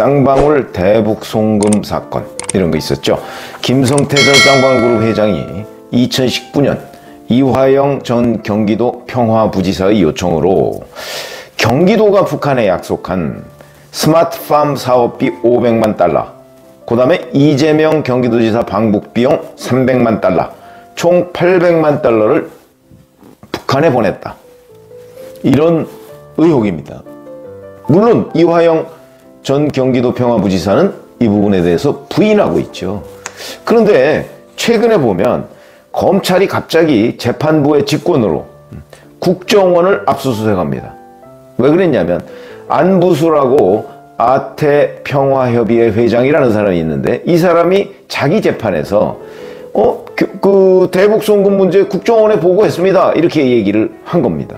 쌍방울 대북 송금 사건 이런 거 있었죠. 김성태 전 쌍방울그룹 회장이 2019년 이화영 전 경기도 평화부지사의 요청으로 경기도가 북한에 약속한 스마트팜 사업비 500만 달러, 그 다음에 이재명 경기도지사 방북 비용 300만 달러, 총 800만 달러를 북한에 보냈다. 이런 의혹입니다. 물론 이화영 전 경기도 평화부지사는 이 부분에 대해서 부인하고 있죠. 그런데 최근에 보면 검찰이 갑자기 재판부의 직권으로 국정원을 압수수색합니다. 왜 그랬냐면 안부수라고 아태 평화협의회 회장이라는 사람이 있는데 이 사람이 자기 재판에서 어, 그, 그 대북 송금 문제 국정원에 보고했습니다. 이렇게 얘기를 한 겁니다.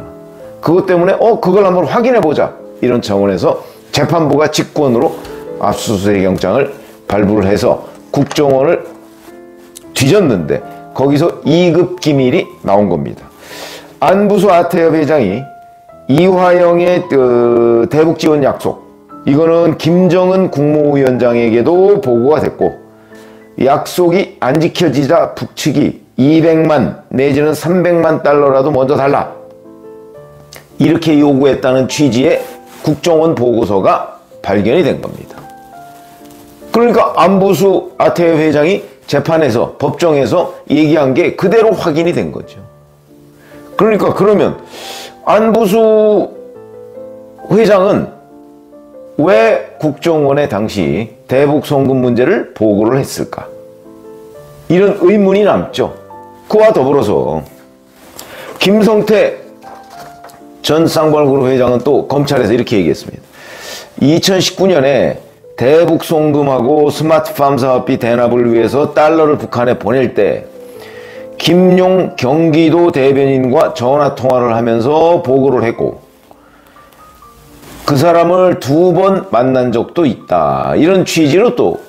그것 때문에 어 그걸 한번 확인해 보자 이런 차원에서 재판부가 직권으로 압수수색 영장을 발부를 해서 국정원을 뒤졌는데 거기서 2급 기밀이 나온 겁니다. 안부수 아태협 회장이 이화영의 그 대북 지원 약속 이거는 김정은 국무위원장에게도 보고가 됐고 약속이 안 지켜지자 북측이 200만 내지는 300만 달러라도 먼저 달라 이렇게 요구했다는 취지의 국정원 보고서가 발견이 된 겁니다. 그러니까 안보수 아태 회장이 재판에서 법정에서 얘기한 게 그대로 확인이 된 거죠. 그러니까 그러면 안보수 회장은 왜 국정원에 당시 대북 송금 문제를 보고를 했을까? 이런 의문이 남죠. 그와 더불어서 김성태 전 쌍방그룹 회장은 또 검찰에서 이렇게 얘기했습니다. 2019년에 대북 송금하고 스마트팜 사업비 대납을 위해서 달러를 북한에 보낼 때 김용 경기도 대변인과 전화 통화를 하면서 보고를 했고 그 사람을 두 번 만난 적도 있다. 이런 취지로 또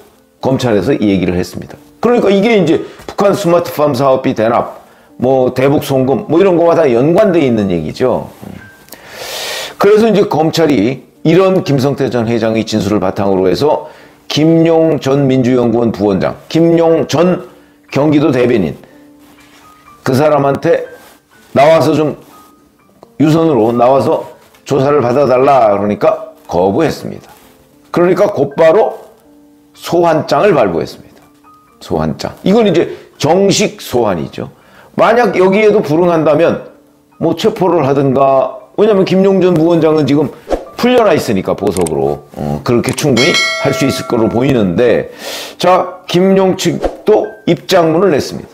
검찰에서 얘기를 했습니다. 그러니까 이게 이제 북한 스마트팜 사업비 대납, 뭐 대북 송금, 뭐 이런 거와 다 연관되어 있는 얘기죠. 그래서 이제 검찰이 이런 김성태 전 회장의 진술을 바탕으로 해서 김용 전 민주연구원 부원장, 김용 전 경기도 대변인 그 사람한테 나와서 좀 유선으로 나와서 조사를 받아달라 그러니까 거부했습니다. 그러니까 곧바로 소환장을 발부했습니다. 소환장. 이건 이제 정식 소환이죠. 만약 여기에도 불응한다면 뭐 체포를 하든가 왜냐면 김용전 부원장은 지금 풀려나 있으니까 보석으로 어, 그렇게 충분히 할 수 있을 거로 보이는데 자 김용 측도 입장문을 냈습니다.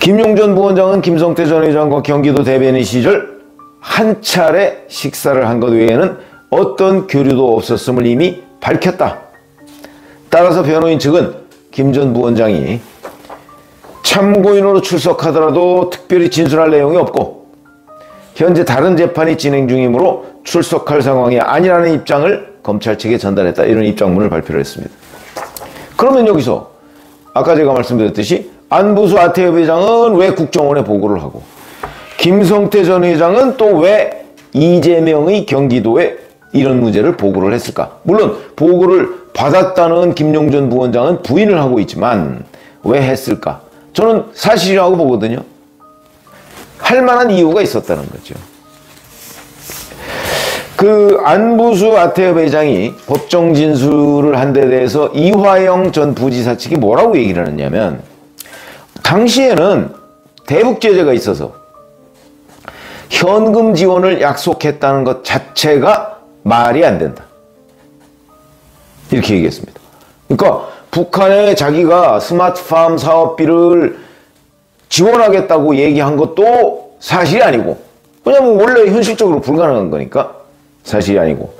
김용전 부원장은 김성태 전 회장과 경기도 대변인 시절 한 차례 식사를 한 것 외에는 어떤 교류도 없었음을 이미 밝혔다. 따라서 변호인 측은 김 전 부원장이 참고인으로 출석하더라도 특별히 진술할 내용이 없고 현재 다른 재판이 진행 중이므로 출석할 상황이 아니라는 입장을 검찰 측에 전달했다. 이런 입장문을 발표를 했습니다. 그러면 여기서 아까 제가 말씀드렸듯이 안부수 아태협 회장은 왜 국정원에 보고를 하고 김성태 전 회장은 또 왜 이재명의 경기도에 이런 문제를 보고를 했을까? 물론 보고를 받았다는 김용전 부원장은 부인을 하고 있지만 왜 했을까? 저는 사실이라고 보거든요. 할 만한 이유가 있었다는 거죠. 그 안부수 아태협 회장이 법정 진술을 한 데 대해서 이화영 전 부지사 측이 뭐라고 얘기를 하느냐면 당시에는 대북 제재가 있어서 현금 지원을 약속했다는 것 자체가 말이 안 된다. 이렇게 얘기했습니다. 그러니까 북한에 자기가 스마트팜 사업비를 지원하겠다고 얘기한 것도 사실이 아니고 왜냐면 원래 현실적으로 불가능한 거니까 사실이 아니고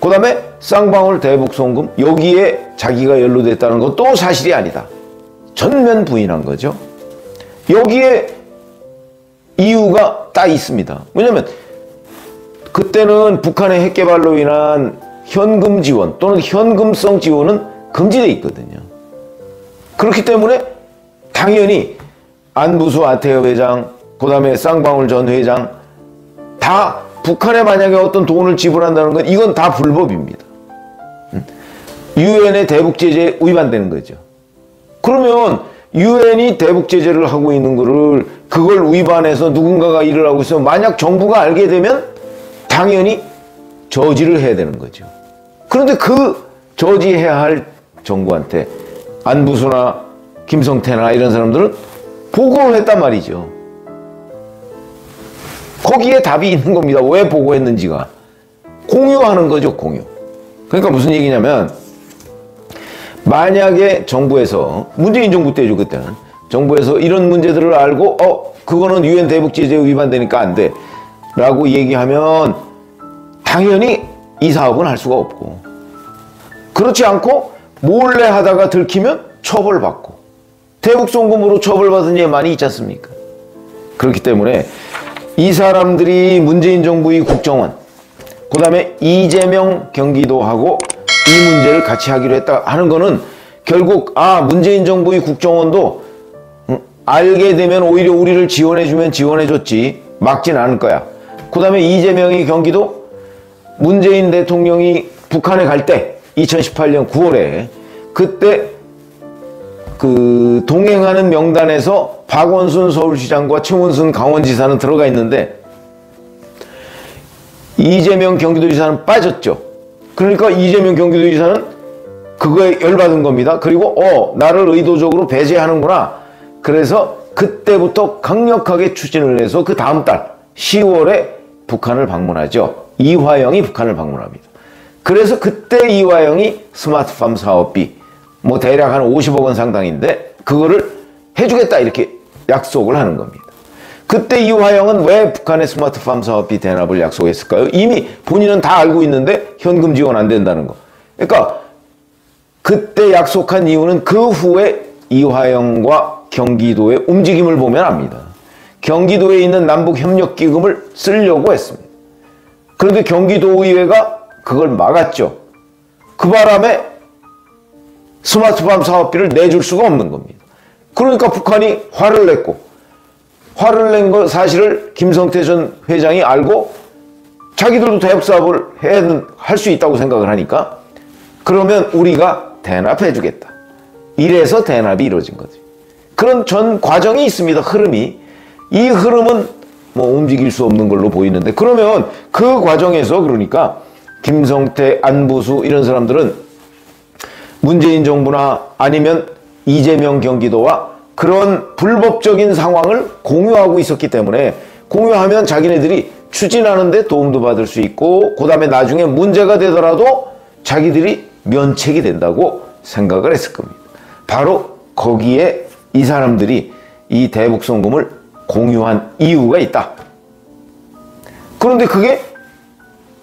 그 다음에 쌍방울 대북송금 여기에 자기가 연루됐다는 것도 사실이 아니다. 전면 부인한 거죠. 여기에 이유가 딱 있습니다. 왜냐면 그때는 북한의 핵개발로 인한 현금 지원 또는 현금성 지원은 금지되어 있거든요. 그렇기 때문에 당연히 안부수 아태협 회장, 그 다음에 쌍방울 전 회장 다 북한에 만약에 어떤 돈을 지불한다는 건 이건 다 불법입니다. 유엔의 대북 제재에 위반되는 거죠. 그러면 유엔이 대북 제재를 하고 있는 거를 그걸 위반해서 누군가가 일을 하고 있으면 만약 정부가 알게 되면 당연히 저지를 해야 되는 거죠. 그런데 그 저지해야 할 정부한테 안부수나 김성태나 이런 사람들은 보고를 했단 말이죠. 거기에 답이 있는 겁니다. 왜 보고했는지가. 공유하는 거죠, 공유. 그러니까 무슨 얘기냐면, 만약에 정부에서, 문재인 정부 때죠, 그때는. 정부에서 이런 문제들을 알고, 어, 그거는 유엔 대북 제재 위반되니까 안 돼. 라고 얘기하면, 당연히 이 사업은 할 수가 없고. 그렇지 않고, 몰래 하다가 들키면 처벌받고. 대북송금으로 처벌받은 예 많이 있지 않습니까? 그렇기 때문에 이 사람들이 문재인 정부의 국정원, 그 다음에 이재명 경기도하고 이 문제를 같이 하기로 했다 하는 거는 결국 아 문재인 정부의 국정원도 음, 알게 되면 오히려 우리를 지원해주면 지원해줬지 막진 않을 거야. 그 다음에 이재명이 경기도 문재인 대통령이 북한에 갈 때 2018년 9월에 그때 그 동행하는 명단에서 박원순 서울시장과 최문순 강원지사는 들어가 있는데 이재명 경기도지사는 빠졌죠. 그러니까 이재명 경기도지사는 그거에 열받은 겁니다. 그리고 어 나를 의도적으로 배제하는구나. 그래서 그때부터 강력하게 추진을 해서 그 다음 달 10월에 북한을 방문하죠. 이화영이 북한을 방문합니다. 그래서 그때 이화영이 스마트팜 사업비 뭐 대략 한 50억 원 상당인데 그거를 해주겠다 이렇게 약속을 하는 겁니다. 그때 이화영은 왜 북한의 스마트팜 사업비 대납을 약속했을까요? 이미 본인은 다 알고 있는데 현금 지원 안 된다는 거. 그러니까 그때 약속한 이유는 그 후에 이화영과 경기도의 움직임을 보면 압니다. 경기도에 있는 남북협력기금을 쓰려고 했습니다. 그런데 경기도의회가 그걸 막았죠. 그 바람에 스마트팜 사업비를 내줄 수가 없는 겁니다. 그러니까 북한이 화를 냈고 화를 낸거 사실을 김성태 전 회장이 알고 자기들도 대북 사업을 할 수 있다고 생각을 하니까 그러면 우리가 대납해 주겠다. 이래서 대납이 이루어진 거지. 그런 전 과정이 있습니다. 흐름이. 이 흐름은 뭐 움직일 수 없는 걸로 보이는데 그러면 그 과정에서 그러니까 김성태, 안부수 이런 사람들은 문재인 정부나 아니면 이재명 경기도와 그런 불법적인 상황을 공유하고 있었기 때문에 공유하면 자기네들이 추진하는 데 도움도 받을 수 있고 그 다음에 나중에 문제가 되더라도 자기들이 면책이 된다고 생각을 했을 겁니다. 바로 거기에 이 사람들이 이 대북송금을 공유한 이유가 있다. 그런데 그게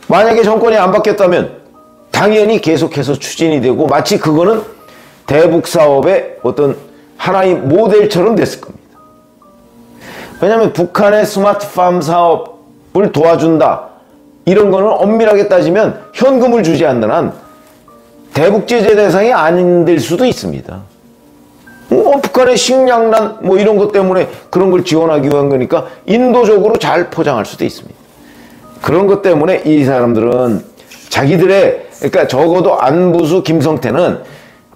만약에 정권이 안 바뀌었다면 당연히 계속해서 추진이 되고 마치 그거는 대북 사업의 어떤 하나의 모델처럼 됐을 겁니다. 왜냐하면 북한의 스마트팜 사업을 도와준다. 이런 거는 엄밀하게 따지면 현금을 주지 않는 한 대북 제재 대상이 안 될 수도 있습니다. 뭐 북한의 식량난 뭐 이런 것 때문에 그런 걸 지원하기 위한 거니까 인도적으로 잘 포장할 수도 있습니다. 그런 것 때문에 이 사람들은 자기들의 그러니까 적어도 안부수 김성태는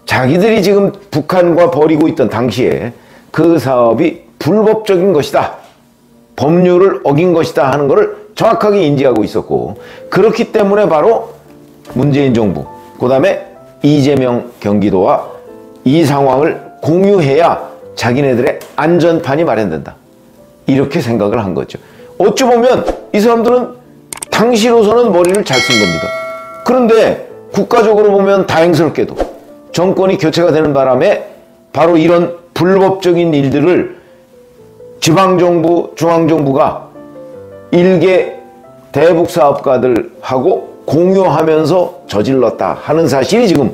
자기들이 지금 북한과 벌이고 있던 당시에 그 사업이 불법적인 것이다. 법률을 어긴 것이다 하는 것을 정확하게 인지하고 있었고 그렇기 때문에 바로 문재인 정부 그 다음에 이재명 경기도와 이 상황을 공유해야 자기네들의 안전판이 마련된다. 이렇게 생각을 한 거죠. 어찌 보면 이 사람들은 당시로서는 머리를 잘 쓴 겁니다. 그런데 국가적으로 보면 다행스럽게도 정권이 교체가 되는 바람에 바로 이런 불법적인 일들을 지방정부, 중앙정부가 일개 대북 사업가들하고 공유하면서 저질렀다 하는 사실이 지금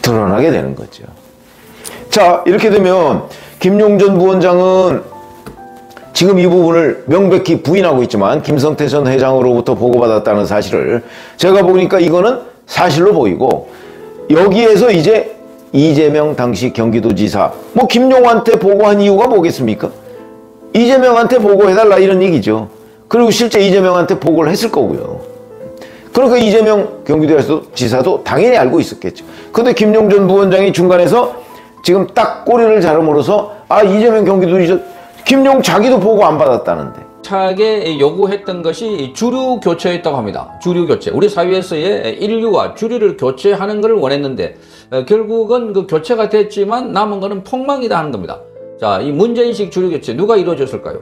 드러나게 되는 거죠. 자, 이렇게 되면 김용전 부원장은 지금 이 부분을 명백히 부인하고 있지만 김성태 전 회장으로부터 보고받았다는 사실을 제가 보니까 이거는 사실로 보이고 여기에서 이제 이재명 당시 경기도지사 뭐 김용한테 보고한 이유가 뭐겠습니까? 이재명한테 보고해달라 이런 얘기죠. 그리고 실제 이재명한테 보고를 했을 거고요. 그러니까 이재명 경기도지사도 당연히 알고 있었겠죠. 근데 김용 전 부원장이 중간에서 지금 딱 꼬리를 자름으로써 아 이재명 경기도지사 김용 자기도 보고 안 받았다는데 차게 요구했던 것이 주류 교체였다고 합니다. 주류 교체. 우리 사회에서의 인류와 주류를 교체하는 것을 원했는데 어, 결국은 그 교체가 됐지만 남은 것은 폭망이다 하는 겁니다. 자, 이 문재인식 주류 교체 누가 이루어졌을까요?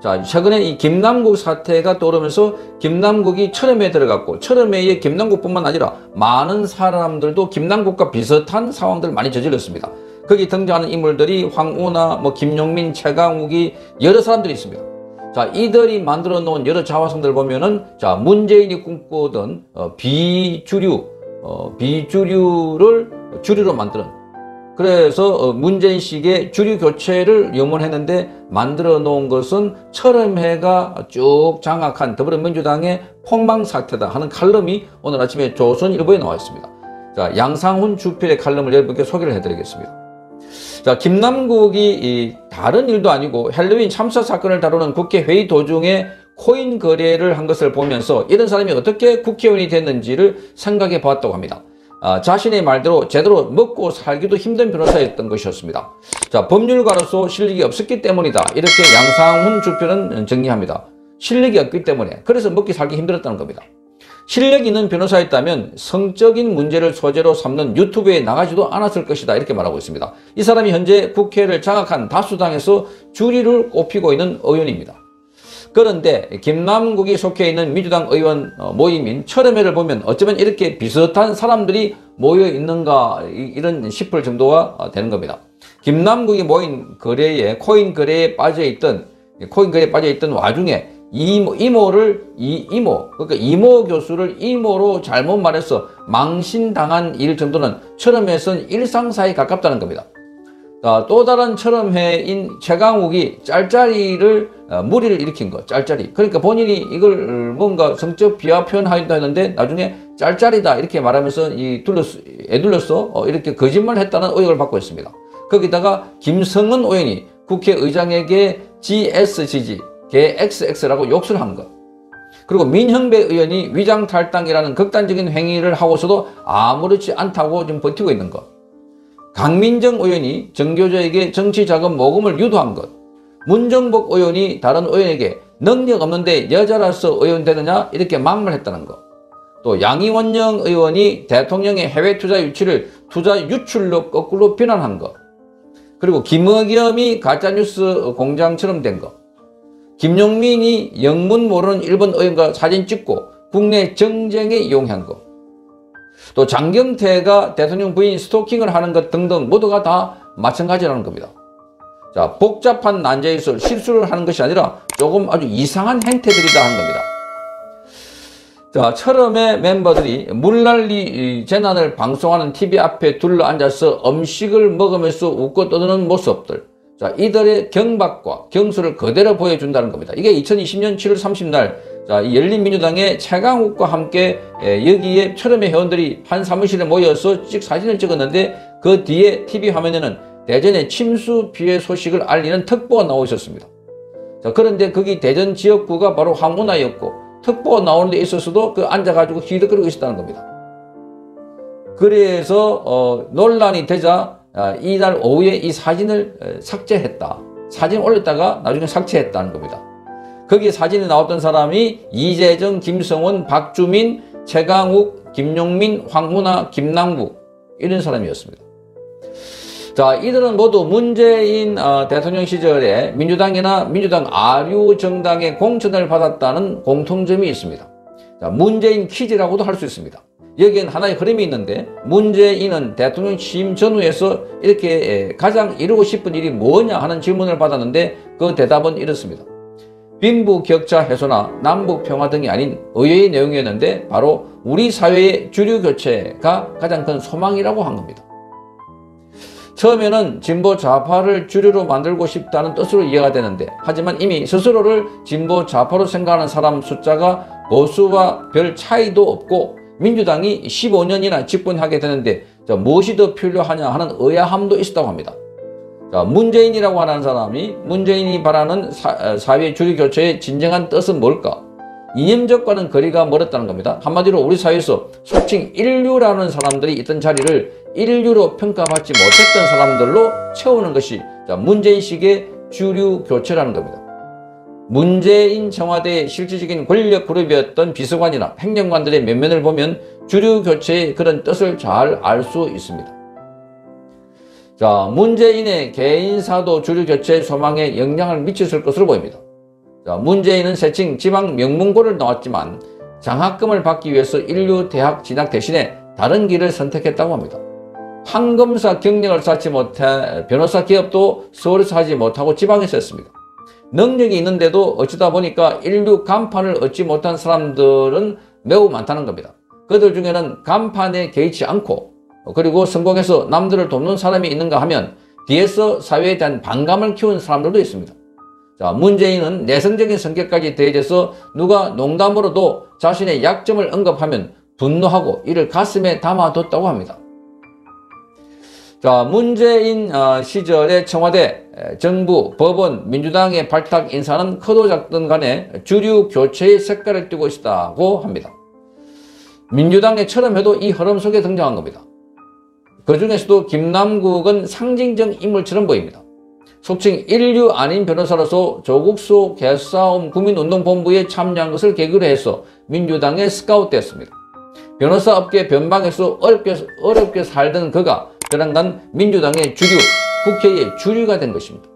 자, 최근에 이 김남국 사태가 떠오르면서 김남국이 철험에 들어갔고 철험에 김남국뿐만 아니라 많은 사람들도 김남국과 비슷한 상황들을 많이 저질렀습니다. 거기 등장하는 인물들이 황우나 뭐 김용민, 최강욱이 여러 사람들이 있습니다. 자, 이들이 만들어 놓은 여러 자화성들 보면은 자, 문재인이 꿈꾸던 어, 비주류, 어, 비주류를 주류로 만드는 그래서 어, 문재인식의 주류 교체를 염원했는데 만들어 놓은 것은 철험해가 쭉 장악한 더불어민주당의 폭망 사태다 하는 칼럼이 오늘 아침에 조선일보에 나와 있습니다. 자, 양상훈 주필의 칼럼을 여러분께 소개를 해드리겠습니다. 자, 김남국이 다른 일도 아니고 헬로윈 참사 사건을 다루는 국회 회의 도중에 코인 거래를 한 것을 보면서 이런 사람이 어떻게 국회의원이 됐는지를 생각해 보았다고 합니다. 아, 자신의 말대로 제대로 먹고 살기도 힘든 변호사였던 것이었습니다. 자, 법률가로서 실력이 없었기 때문이다. 이렇게 양상훈 주표는 정리합니다. 실력이 없기 때문에 그래서 먹기 살기 힘들었다는 겁니다. 실력 있는 변호사였다면 성적인 문제를 소재로 삼는 유튜브에 나가지도 않았을 것이다 이렇게 말하고 있습니다. 이 사람이 현재 국회를 장악한 다수당에서 주리를 꼽히고 있는 의원입니다. 그런데 김남국이 속해 있는 민주당 의원 어, 모임인 철회매를 보면 어쩌면 이렇게 비슷한 사람들이 모여 있는가 이런 싶을 정도가 어, 되는 겁니다. 김남국이 모인 거래에 코인 거래에 빠져 있던 코인 거래에 빠져 있던 와중에 이모, 이모를 이 이모 그러니까 이모 교수를 이모로 잘못 말해서 망신당한 일 정도는 철험에선 일상사에 가깝다는 겁니다. 어, 또 다른 철험회인 최강욱이 짤짤이를 어, 무리를 일으킨 거 짤짤이 그러니까 본인이 이걸 뭔가 성적 비하 표현하다 했는데 나중에 짤짤이다 이렇게 말하면서 이 둘러서 애둘러서 어, 이렇게 거짓말 했다는 의혹을 받고 있습니다. 거기다가 김성은 의원이 국회의장에게 GSGG 개 XX라고 욕설 한 것. 그리고 민형배 의원이 위장 탈당이라는 극단적인 행위를 하고서도 아무렇지 않다고 좀 버티고 있는 것. 강민정 의원이 정교조에게 정치자금 모금을 유도한 것. 문정복 의원이 다른 의원에게 능력 없는데 여자라서 의원 되느냐 이렇게 막말했다는 것. 또 양이원영 의원이 대통령의 해외 투자 유치를 투자 유출로 거꾸로 비난한 것. 그리고 김의겸이 가짜뉴스 공장처럼 된 것. 김용민이 영문 모르는 일본 의원과 사진 찍고 국내 정쟁에 이용한 것. 또 장경태가 대통령 부인 스토킹을 하는 것 등등 모두가 다 마찬가지라는 겁니다. 자, 복잡한 난제에서 실수를 하는 것이 아니라 조금 아주 이상한 행태들이다 하는 겁니다. 자, 철음의 멤버들이 물난리 재난을 방송하는 TV 앞에 둘러 앉아서 음식을 먹으면서 웃고 떠드는 모습들. 자, 이들의 경박과 경수를 그대로 보여준다는 겁니다. 이게 2020년 7월 30날 자, 열린민주당의 최강욱과 함께 여기에 철험의 회원들이 한 사무실에 모여서 찍 사진을 찍었는데 그 뒤에 TV 화면에는 대전의 침수 피해 소식을 알리는 특보가 나오 있었습니다. 자, 그런데 거기 대전 지역구가 바로 황운하였고 특보가 나오는 데 있어서도 그 앉아가지고 히득거리고 있었다는 겁니다. 그래서 어, 논란이 되자 아, 이날 오후에 이 사진을 삭제했다. 사진 올렸다가 나중에 삭제했다는 겁니다. 거기에 사진에 나왔던 사람이 이재정, 김성원, 박주민, 최강욱, 김용민, 황문아, 김남국 이런 사람이었습니다. 자, 이들은 모두 문재인 어, 대통령 시절에 민주당이나 민주당 아류 정당의 공천을 받았다는 공통점이 있습니다. 자, 문재인 퀴즈라고도 할 수 있습니다. 여기엔 하나의 흐름이 있는데 문재인은 대통령 취임 전후에서 이렇게 가장 이루고 싶은 일이 뭐냐 하는 질문을 받았는데 그 대답은 이렇습니다. 빈부 격차 해소나 남북 평화 등이 아닌 의외의 내용이었는데 바로 우리 사회의 주류 교체가 가장 큰 소망이라고 한 겁니다. 처음에는 진보 좌파를 주류로 만들고 싶다는 뜻으로 이해가 되는데 하지만 이미 스스로를 진보 좌파로 생각하는 사람 숫자가 보수와 별 차이도 없고 민주당이 15년이나 집권하게 되는데 자, 무엇이 더 필요하냐 하는 의아함도 있었다고 합니다. 자, 문재인이라고 하는 사람이 문재인이 바라는 사, 회 주류 교체의 진정한 뜻은 뭘까? 이념적과는 거리가 멀었다는 겁니다. 한마디로 우리 사회에서 속칭 인류라는 사람들이 있던 자리를 인류로 평가받지 못했던 사람들로 채우는 것이 자, 문재인식의 주류 교체라는 겁니다. 문재인 청와대의 실질적인 권력 그룹이었던 비서관이나 행정관들의 면면을 보면 주류 교체의 그런 뜻을 잘 알 수 있습니다. 자, 문재인의 개인사도 주류 교체 소망에 영향을 미쳤을 것으로 보입니다. 자, 문재인은 새칭 지방 명문고를 나왔지만 장학금을 받기 위해서 인류 대학 진학 대신에 다른 길을 선택했다고 합니다. 판검사 경력을 쌓지 못해 변호사 기업도 서울에서 하지 못하고 지방에서 했습니다. 능력이 있는데도 어쩌다 보니까 인류 간판을 얻지 못한 사람들은 매우 많다는 겁니다. 그들 중에는 간판에 개의치 않고 그리고 성공해서 남들을 돕는 사람이 있는가 하면 뒤에서 사회에 대한 반감을 키운 사람들도 있습니다. 자, 문재인은 내성적인 성격까지 더해져서 누가 농담으로도 자신의 약점을 언급하면 분노하고 이를 가슴에 담아뒀다고 합니다. 자, 문재인 어, 시절의 청와대, 정부, 법원, 민주당의 발탁 인사는 커도 작든 간에 주류 교체의 색깔을 띠고 있다고 합니다. 민주당의 처럼해도 이 흐름 속에 등장한 겁니다. 그 중에서도 김남국은 상징적 인물처럼 보입니다. 속칭 인류 아닌 변호사로서 조국수 개싸움 국민운동본부에 참여한 것을 계기로 해서 민주당에 스카웃됐습니다. 변호사 업계 변방에서 어렵게, 어렵게 살던 그가 그랑간 민주당의 주류, 국회의 주류가 된 것입니다.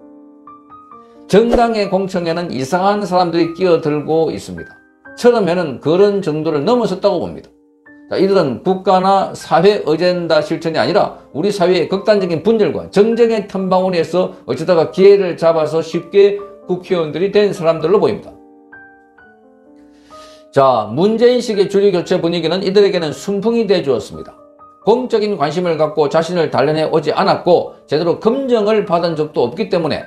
정당의 공청에는 이상한 사람들이 끼어들고 있습니다. 처음에는 그런 정도를 넘어섰다고 봅니다. 자, 이들은 국가나 사회 어젠다 실천이 아니라 우리 사회의 극단적인 분열과 정쟁의 탐방울에서 어쩌다가 기회를 잡아서 쉽게 국회의원들이 된 사람들로 보입니다. 자, 문재인식의 주류 교체 분위기는 이들에게는 순풍이 돼 주었습니다. 공적인 관심을 갖고 자신을 단련해 오지 않았고 제대로 검증을 받은 적도 없기 때문에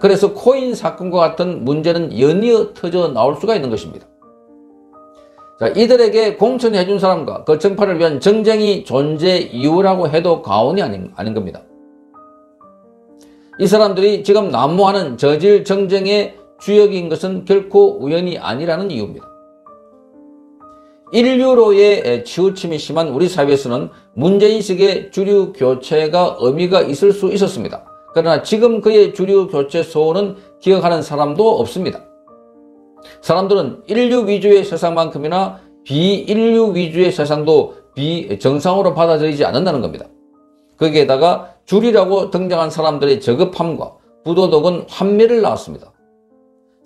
그래서 코인 사건과 같은 문제는 연이어 터져 나올 수가 있는 것입니다. 자, 이들에게 공천해 준 사람과 그 정파를 위한 정쟁이 존재 이유라고 해도 과언이 아닌, 아닌 겁니다. 이 사람들이 지금 난무하는 저질 정쟁의 주역인 것은 결코 우연이 아니라는 이유입니다. 인류로의 치우침이 심한 우리 사회에서는 문제인식의 주류 교체가 의미가 있을 수 있었습니다. 그러나 지금 그의 주류 교체 소원은 기억하는 사람도 없습니다. 사람들은 인류 위주의 세상만큼이나 비인류 위주의 세상도 비정상으로 받아들이지 않는다는 겁니다. 거기에다가 줄이라고 등장한 사람들의 저급함과 부도덕은 환멸을 낳았습니다.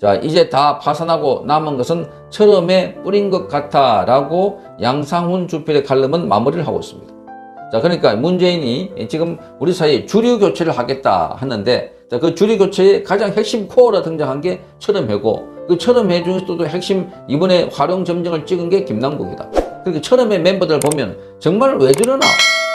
자, 이제 다 파산하고 남은 것은 처음에 뿌린 것 같아 라고 양상훈 주필의 칼럼은 마무리를 하고 있습니다. 자, 그러니까 문재인이 지금 우리 사회에 주류 교체를 하겠다 하는데 그 주류 교체의 가장 핵심 코어로 등장한 게 철음회고 그 철음회 중에서도 핵심 이번에 활용 점정을 찍은 게 김남국이다. 그러니까 철음회 멤버들 보면 정말 왜 저러나?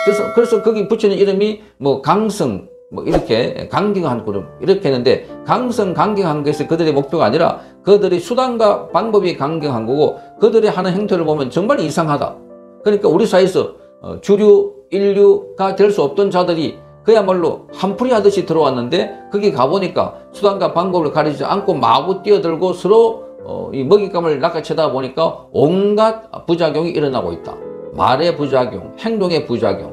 그래서 그래서 거기 붙이는 이름이 뭐 강성 뭐 이렇게 강경한 그룹 이렇게 했는데 강성 강경한 것이 그들의 목표가 아니라 그들의 수단과 방법이 강경한 거고 그들의 하는 행태를 보면 정말 이상하다. 그러니까 우리 사회에서 어, 주류 인류가 될 수 없던 자들이 그야말로 한풀이 하듯이 들어왔는데 거기 가보니까 수단과 방법을 가리지 않고 마구 뛰어들고 서로 어, 이 먹잇감을 낚아채다 보니까 온갖 부작용이 일어나고 있다. 말의 부작용, 행동의 부작용,